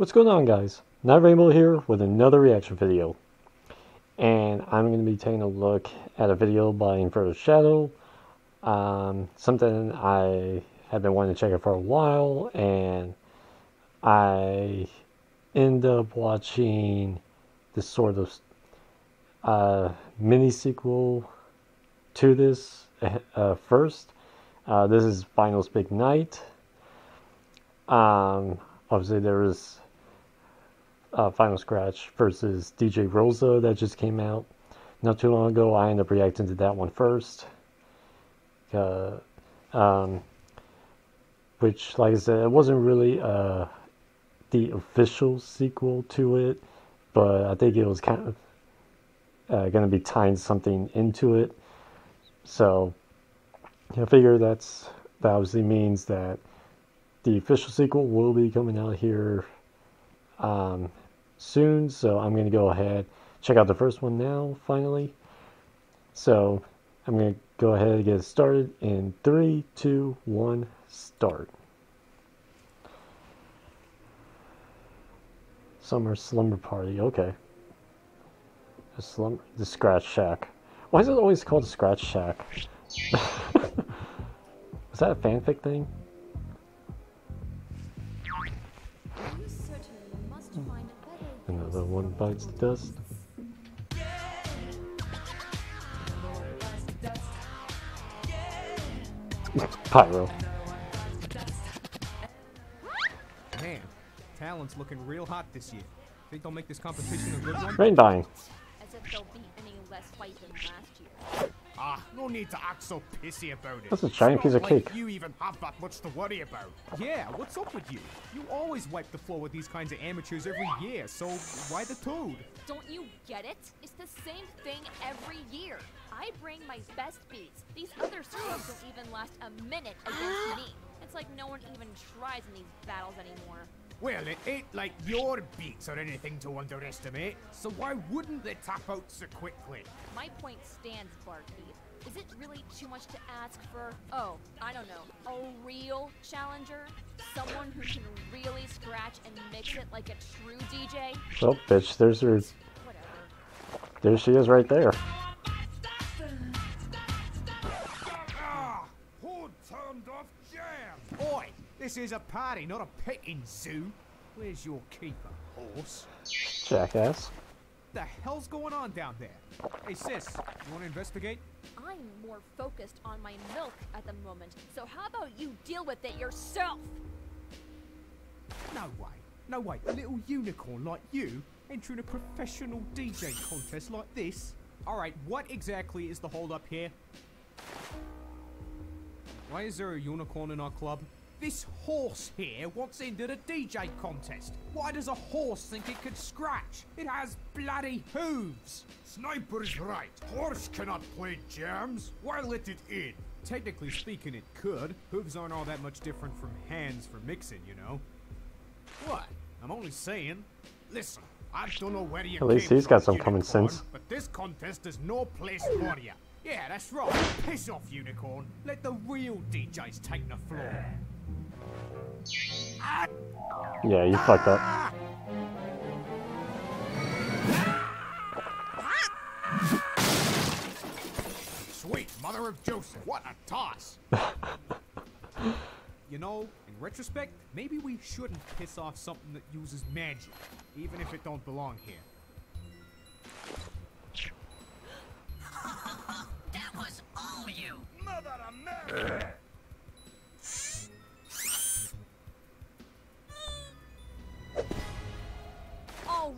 What's going on guys? Night Rainbow here with another reaction video. And I'm going to be taking a look at a video by Inverted Shadow. Um, something I have been wanting to check out for a while and I end up watching this sort of uh, mini sequel to this uh, first. Uh, this is Vinyl's Big Night. Um, obviously there was uh, Vinyl Scratch versus DJ Rosa that just came out not too long ago. I ended up reacting to that one first. Uh, um, which, like I said, it wasn't really uh, the official sequel to it, but I think it was kind of uh, going to be tying something into it. So I figure that's that obviously means that the official sequel will be coming out here um, soon. So I'm going to go ahead check out the first one now. Finally, so I'm going to go ahead and get started in three, two, one, start. Summer Slumber Party. Okay. The slumber, the Scratch Shack. Why is it always called Scratch Shack? Is that a fanfic thing? Another one bites the dust. Pyro. Man, Talon's looking real hot this year. Think they'll make this competition a good one? Rain dying. As if they'll be any less white than last year. Ah, no need to act so pissy about it. That's a giant piece of like cake. You even have that much to worry about. Yeah, what's up with you? You always wipe the floor with these kinds of amateurs every year, so why the toad? Don't you get it? It's the same thing every year. I bring my best beats. These other scrubs don't even last a minute against me. It's like no one even tries in these battles anymore. Well, it ain't like your beats or anything to underestimate, so why wouldn't they tap out so quickly? My point stands, Barkeep. Is it really too much to ask for, oh, I don't know, a real challenger? Someone who can really scratch and mix it like a true DJ? Oh, bitch, there's her. Whatever. There she is right there. This is a party, not a petting zoo. Where's your keeper, horse? Jackass. What the hell's going on down there? Hey sis, you wanna investigate? I'm more focused on my milk at the moment, so how about you deal with it yourself? No way. No way. A little unicorn like you entering a professional DJ contest like this? Alright, what exactly is the holdup here? Why is there a unicorn in our club? This horse here wants into the DJ contest. Why does a horse think it could scratch? It has bloody hooves. Sniper's right. Horse cannot play jams. Why let it in? Technically speaking, it could. Hooves aren't all that much different from hands for mixing, you know? What? I'm only saying. Listen, I don't know where you At least came he's got from, some common Unicorn, sense. But this contest is no place for you. Yeah, that's right. Piss off, unicorn. Let the real DJs take the floor. Yeah, you fucked up. Sweet mother of Joseph, what a toss! You know, in retrospect, maybe we shouldn't piss off something that uses magic, even if it don't belong here. That was all you. Mother of Mary!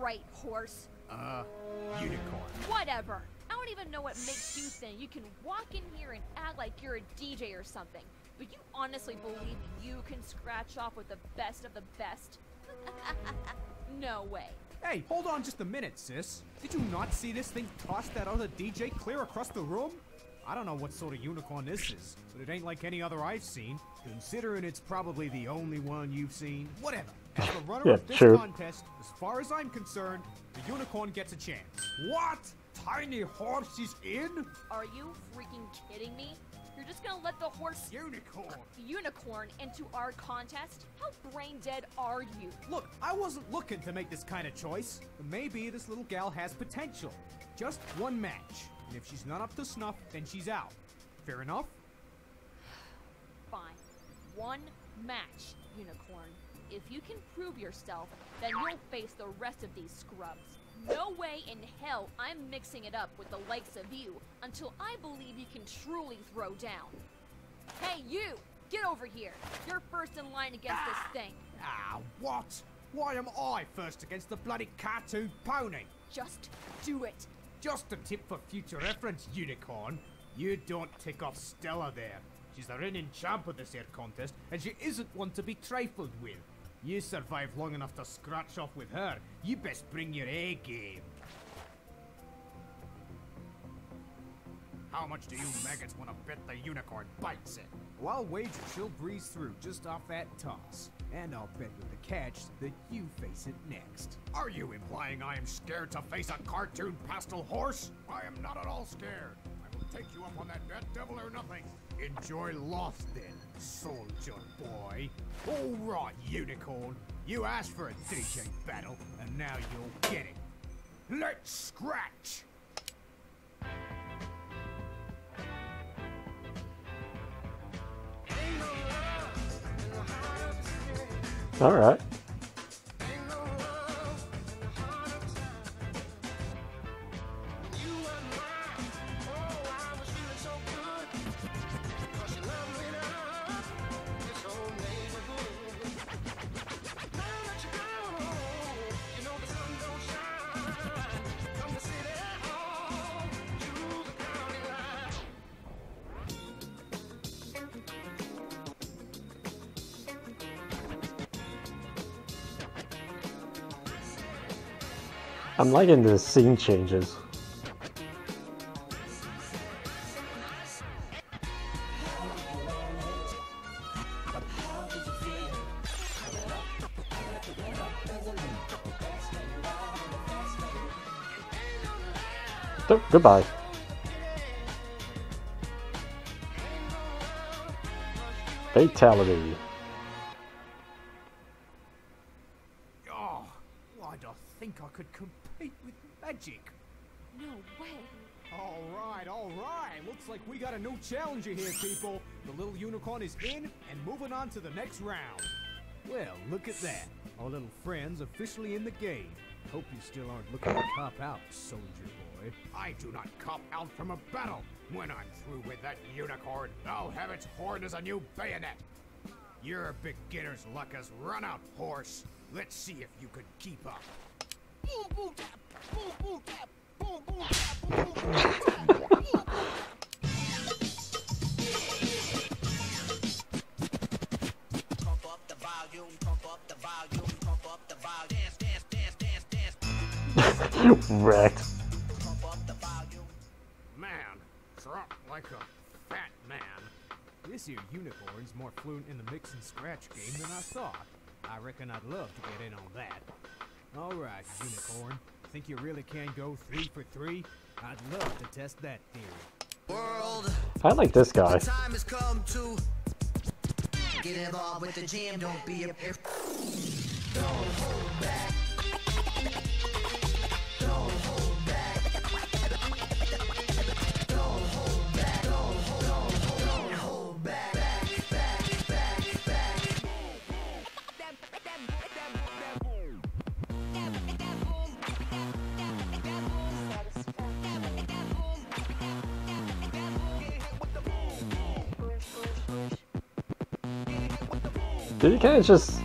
Right, horse. Uh, unicorn. Whatever. I don't even know what makes you think you can walk in here and act like you're a DJ or something. But you honestly believe you can scratch off with the best of the best? no way. Hey, hold on just a minute, sis. Did you not see this thing toss that other DJ clear across the room? I don't know what sort of unicorn this is, but it ain't like any other I've seen. Considering it's probably the only one you've seen. Whatever. As the runner Yeah, of this true. contest, as far as I'm concerned, the unicorn gets a chance. What? Tiny horse is in? Are you freaking kidding me? You're just gonna let the horse Unicorn. unicorn into our contest? How brain dead are you? Look, I wasn't looking to make this kind of choice. But maybe this little gal has potential. Just one match. And if she's not up to snuff, then she's out. Fair enough? Fine. One match, unicorn. If you can prove yourself, then you'll face the rest of these scrubs. No way in hell I'm mixing it up with the likes of you until I believe you can truly throw down. Hey, you! Get over here! You're first in line against this thing. Ah, what? Why am I first against the bloody cartoon pony? Just do it. Just a tip for future reference, Unicorn. You don't tick off Stella there. She's the reigning champ of this here contest, and she isn't one to be trifled with. You survive long enough to scratch off with her. You best bring your A game. How much do you maggots want to bet the unicorn bites it? Well, I'll wager she'll breeze through just off that toss. And I'll bet with the catch that you face it next. Are you implying I am scared to face a cartoon pastel horse? I am not at all scared. Take you up on that bet, devil or nothing. Enjoy loss then, soldier boy. All right, unicorn. You asked for a DJ battle, and now you'll get it. Let's scratch! All right. I'm liking the scene changes. Goodbye. Fatality. We got challenger here, people. The little unicorn is in and moving on to the next round. Well, look at that. Our little friend's officially in the game. Hope you still aren't looking to cop out, soldier boy. I do not cop out from a battle. When I'm through with that unicorn, I'll have its horn as a new bayonet. Your beginner's luck has run out, horse. Let's see if you can keep up. Boom, boom, tap. Boom, boom, tap. Boom, boom, tap. Boom, boom, tap. Wrecked. Pump up the volume. Man, drop like a fat man. This here unicorn's more fluent in the mix and scratch game than I thought. I reckon I'd love to get in on that. All right, unicorn. Think you really can go three for three? I'd love to test that theory. World, I like this guy. time has come to get involved with the jam. Don't be a. Did he kind of just...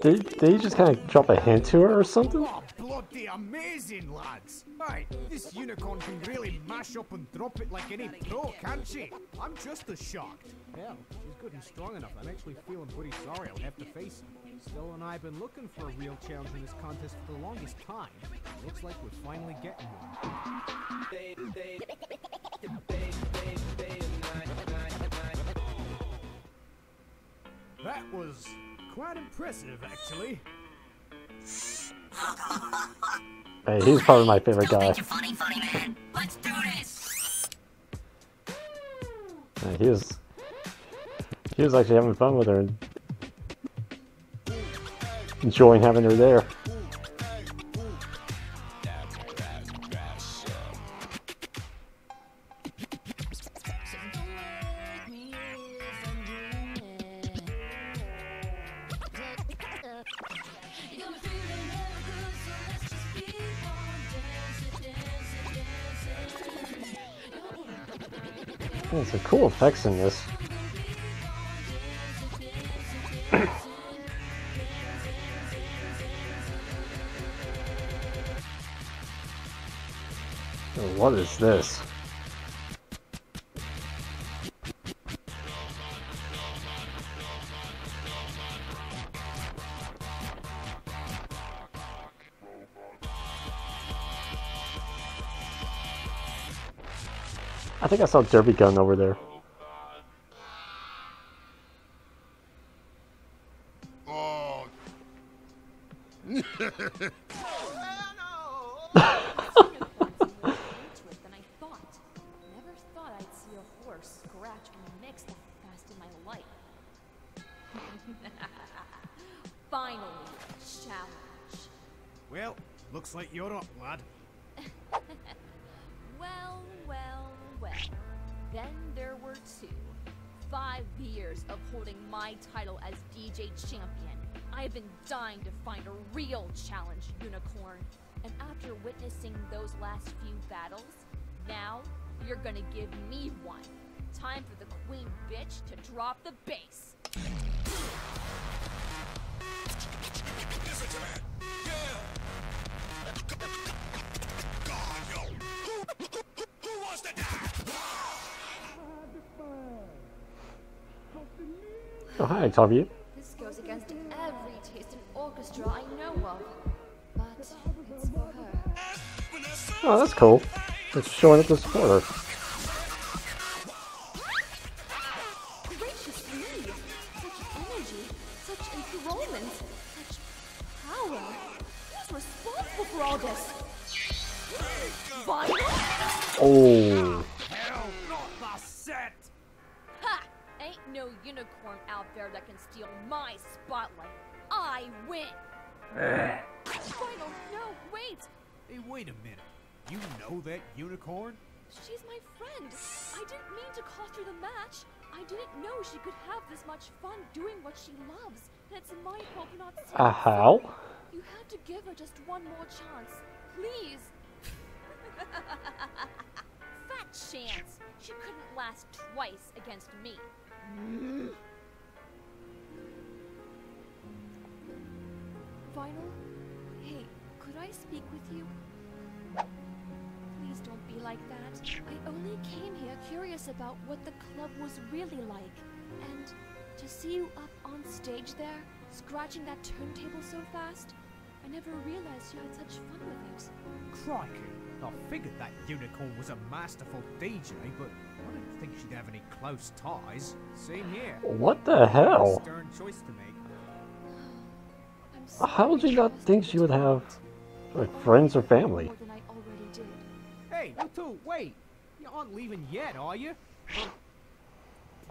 Did, did he just kind of drop a hint to her or something? Oh, bloody amazing, lads! Right, this unicorn can really mash up and drop it like any pro, can't she? I'm just as shocked. Hell, she's good and strong enough. I'm actually feeling pretty sorry I'll have to face her. Stella and I have been looking for a real challenge in this contest for the longest time. Looks like we're finally getting one. That was quite impressive, actually. Hey, he's probably my favorite guy. funny, funny man. Let's do this. Uh, he was he was actually having fun with her and enjoying having her there. Effects in this. What is this? I think I saw Derby Gun over there. Well, looks like you're up, lad. Well, well, well. Then there were two. Five years of holding my title as DJ champion. I have been dying to find a real challenge, Unicorn. And after witnessing those last few battles, now you're gonna give me one. Time for the queen bitch to drop the bass. Oh, hi, Octavia. This goes against every taste in orchestra I know of. But it's for her. Oh, that's cool. It's showing up to support her. Gracious didn't mean to cost her the match. I didn't know she could have this much fun doing what she loves. It's my hope not to. uh, how? You have to give her just one more chance. Please. Fat chance. She couldn't last twice against me. Vinyl? Hey, could I speak with you? Please don't be like that. I only came here curious about what the club was really like. And to see you up on stage there, scratching that turntable so fast, I never realized you had such fun with it. Crikey. I figured that unicorn was a masterful DJ, but I didn't think she'd have any close ties. Same here. What the hell? Stern choice to make. I'm How would sorry you not think she would have like friends or I family? Hey, you two, wait. You aren't leaving yet, are you?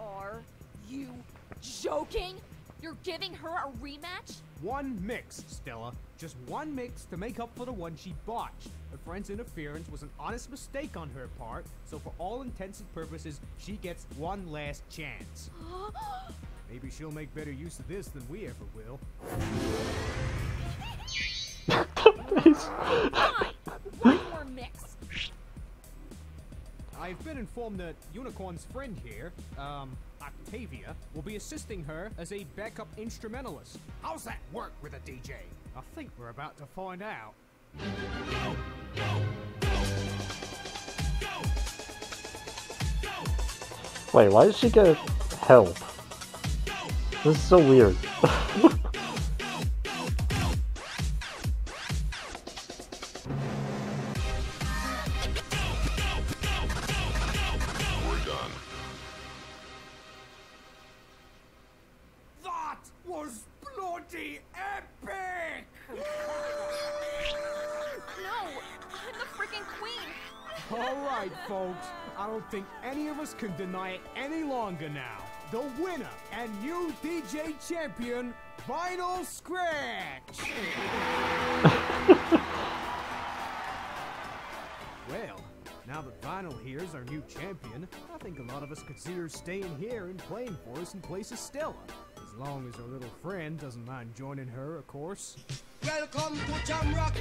Are you joking? You're giving her a rematch? One mix, Stella. Just one mix to make up for the one she botched. Her friend's interference was an honest mistake on her part, so for all intents and purposes, she gets one last chance. Maybe she'll make better use of this than we ever will. I've been informed that Unicorn's friend here, um, Octavia, will be assisting her as a backup instrumentalist. how's that work with a DJ? I think we're about to find out. Wait, why did she get help? This is so weird. us can deny it any longer now. The winner and new DJ champion, Vinyl Scratch. well, now that Vinyl here's our new champion, I think a lot of us consider staying here and playing for us in place of Stella. As long as our little friend doesn't mind joining her, of course. Welcome to Jamrock.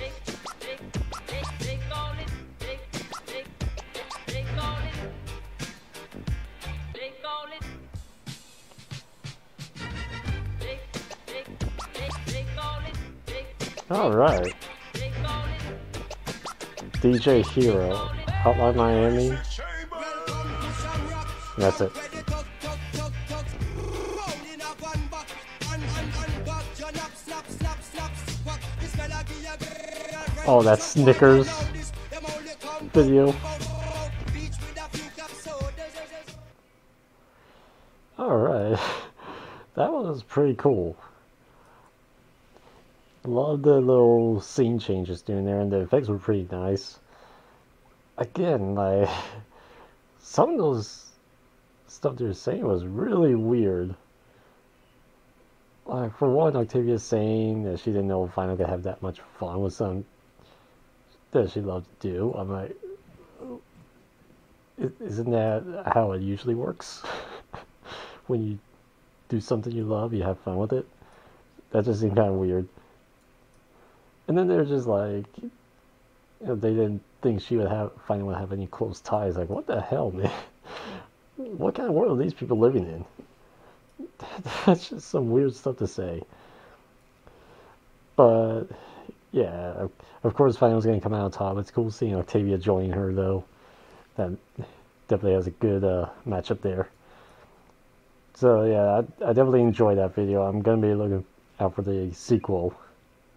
Slap, DJ Hero, This melody a girl. Oh, that Snickers video. Beach with a few cups sodas. All right. That was pretty cool. Of the little scene changes doing there, and the effects were pretty nice. Again, like some of those stuff they were saying was really weird. Like for one, Octavia saying that she didn't know Vinyl could have that much fun with some that she loved to do. I'm like, isn't that how it usually works? when you do something you love, you have fun with it. That just seemed kind of weird. And then they're just like, you know, they didn't think she would have Vinyl would have any close ties. Like, what the hell, man? What kind of world are these people living in? That's just some weird stuff to say. But yeah, of- course, Vinyl's gonna come out on top. It's cool seeing Octavia joining her though. That definitely has a good uh, matchup there. So yeah, I, I definitely enjoyed that video. I'm gonna be looking out for the sequel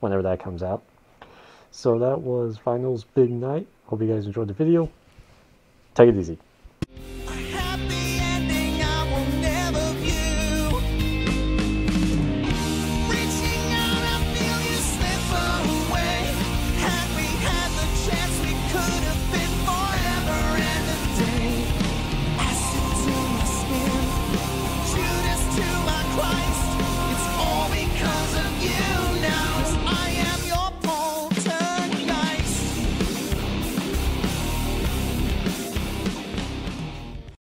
whenever that comes out. So that was Vinyl's Big Night. Hope you guys enjoyed the video. Take it easy.